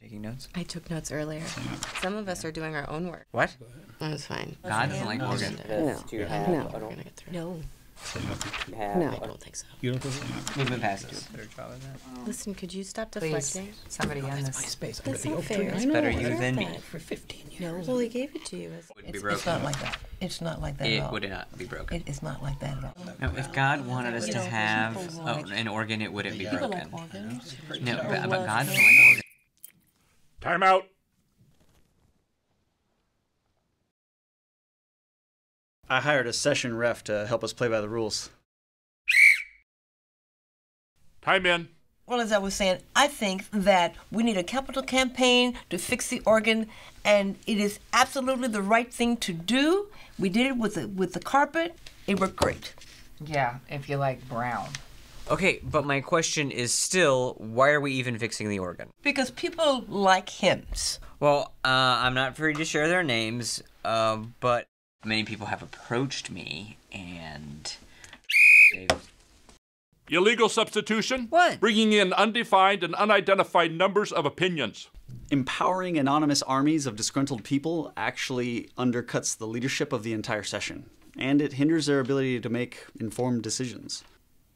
Taking notes? I took notes earlier. Some of us are doing our own work. What? That's fine. God doesn't like organ. No. have, No. I don't gonna get through. No. have, No. I don't think so. You don't think We've been past this. Better job of that. Listen, could you stop Please, deflecting? somebody end this. space That's not fair. It's better you than me. for 15 years. No. Well, he gave it to you. As, Wouldn't be It's, broken. it's not like that. It's not like that at It all. would not be broken. It is not like that at all. No, if God wanted us to have oh, an organ, it wouldn't be broken. No, but, but God doesn't like organs. Time out. I hired a session ref to help us play by the rules. Time in. Well, as I was saying, I think that we need a capital campaign to fix the organ, and it is absolutely the right thing to do. We did it with the with the carpet. It worked great. Yeah, if you like brown. Okay, but my question is still, why are we even fixing the organ? Because people like hymns. Well, uh, I'm not free to share their names, uh, but many people have approached me and they've Illegal substitution. What? Bringing in undefined and unidentified numbers of opinions. Empowering anonymous armies of disgruntled people actually undercuts the leadership of the entire session, and it hinders their ability to make informed decisions.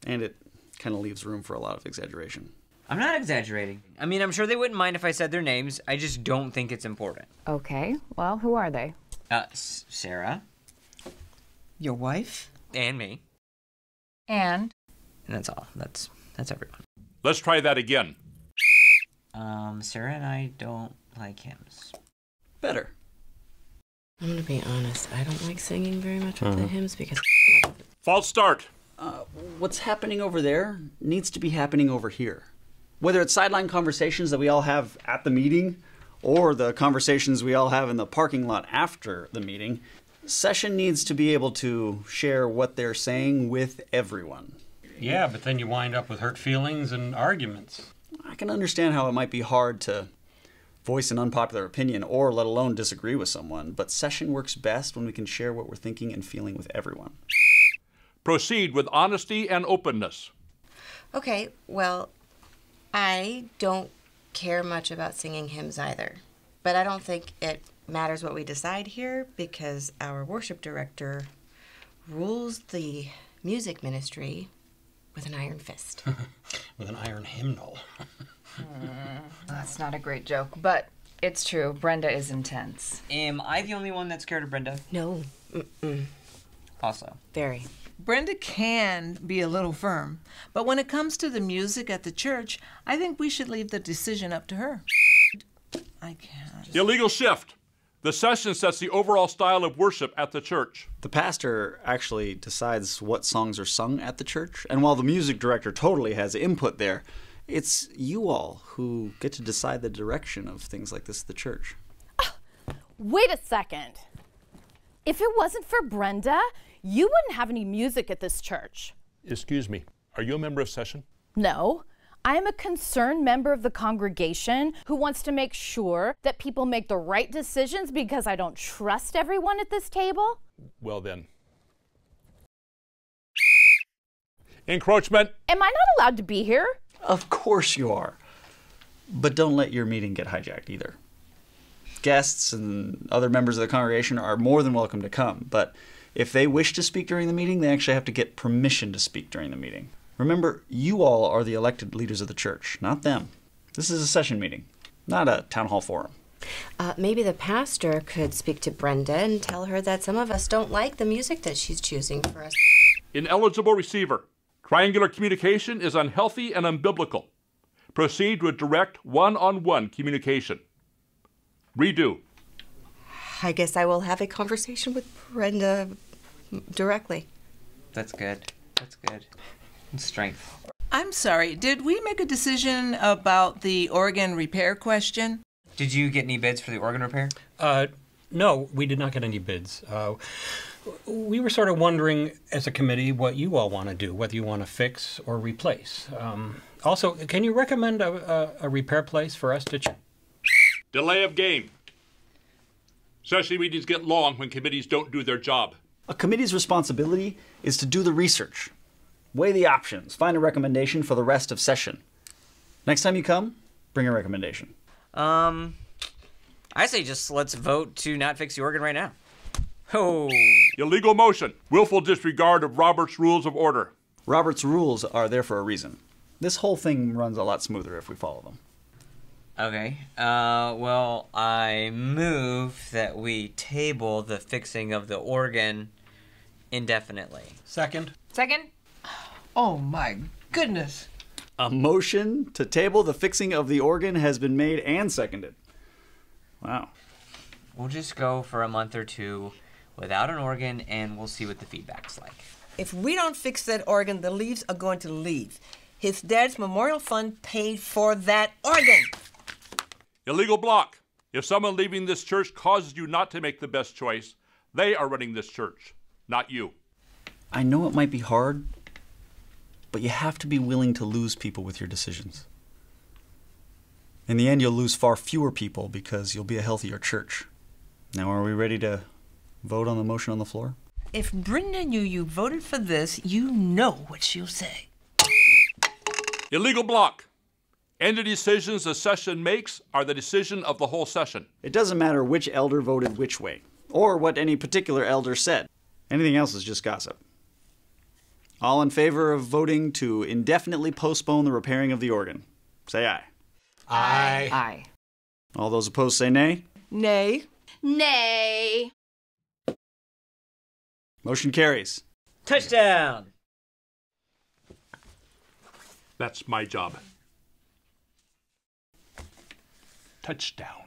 And it kind of leaves room for a lot of exaggeration. I'm not exaggerating. I mean, I'm sure they wouldn't mind if I said their names. I just don't think it's important. Okay, well, who are they? Uh, S- Sarah Your wife? and me, And and that's all. That's that's everyone. Let's try that again. Um, Sarah and I don't like hymns. Better. I'm gonna be honest. I don't like singing very much with the hymns because. False start. Uh, what's happening over there needs to be happening over here. Whether it's sideline conversations that we all have at the meeting or the conversations we all have in the parking lot after the meeting, session needs to be able to share what they're saying with everyone. Yeah, but then you wind up with hurt feelings and arguments. I can understand how it might be hard to voice an unpopular opinion or let alone disagree with someone, but session works best when we can share what we're thinking and feeling with everyone. Proceed with honesty and openness. Okay, well, I don't care much about singing hymns either. But I don't think it matters what we decide here because our worship director rules the music ministry with an iron fist. With an iron hymnal. Hmm, that's not a great joke, but it's true. Brenda is intense. Am I the only one that's scared of Brenda? no, mm-mm, Also, very. Brenda can be a little firm, but when it comes to the music at the church, I think we should leave the decision up to her. I can't. Illegal shift. The session sets the overall style of worship at the church. The pastor actually decides what songs are sung at the church, and while the music director totally has input there, it's you all who get to decide the direction of things like this at the church. Ah, wait a second. If it wasn't for Brenda, you wouldn't have any music at this church. Excuse me. Are you a member of session? No. I am a concerned member of the congregation who wants to make sure that people make the right decisions because I don't trust everyone at this table. Well then. Encroachment. Am I not allowed to be here? Of course you are. But don't let your meeting get hijacked either. Guests and other members of the congregation are more than welcome to come, but if they wish to speak during the meeting, they actually have to get permission to speak during the meeting. Remember, you all are the elected leaders of the church, not them. This is a session meeting, not a town hall forum. Uh, maybe the pastor could speak to Brenda and tell her that some of us don't like the music that she's choosing for us. Ineligible receiver. Triangular communication is unhealthy and unbiblical. Proceed with direct one on one communication. Redo. I guess I will have a conversation with Brenda directly. that's good. That's good. Strength. I'm sorry, did we make a decision about the organ repair question? Did you get any bids for the organ repair? Uh, no, we did not get any bids. Uh, we were sort of wondering, as a committee, what you all want to do, whether you want to fix or replace. Um, also, can you recommend a, a, a repair place for us to? Ch- Delay of game. Session meetings get long when committees don't do their job. A committee's responsibility is to do the research, weigh the options, find a recommendation for the rest of session. Next time you come, bring a recommendation. Um, I say just let's vote to not fix the organ right now. Oh, Illegal motion. Willful disregard of Robert's Rules of Order. Robert's rules are there for a reason. This whole thing runs a lot smoother if we follow them. Okay. Uh, well, I move that we table the fixing of the organ indefinitely. Second. Second? Oh my goodness. A motion to table the fixing of the organ has been made and seconded. Wow. We'll just go for a month or two without an organ, and we'll see what the feedback's like. If we don't fix that organ, the leaves are going to leave. His dad's memorial fund paid for that organ. Illegal block. If someone leaving this church causes you not to make the best choice, they are running this church, not you. I know it might be hard, but you have to be willing to lose people with your decisions. In the end, you'll lose far fewer people because you'll be a healthier church. Now, are we ready to vote on the motion on the floor? If Brenda knew you voted for this, you know what she'll say. Illegal block. Any decisions the session makes are the decision of the whole session. It doesn't matter which elder voted which way, or what any particular elder said. Anything else is just gossip. All in favor of voting to indefinitely postpone the repairing of the organ? Say aye. Aye. Aye. All those opposed say nay. Nay. Nay. Motion carries. Touchdown! That's my job. Touchdown.